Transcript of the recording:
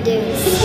produce.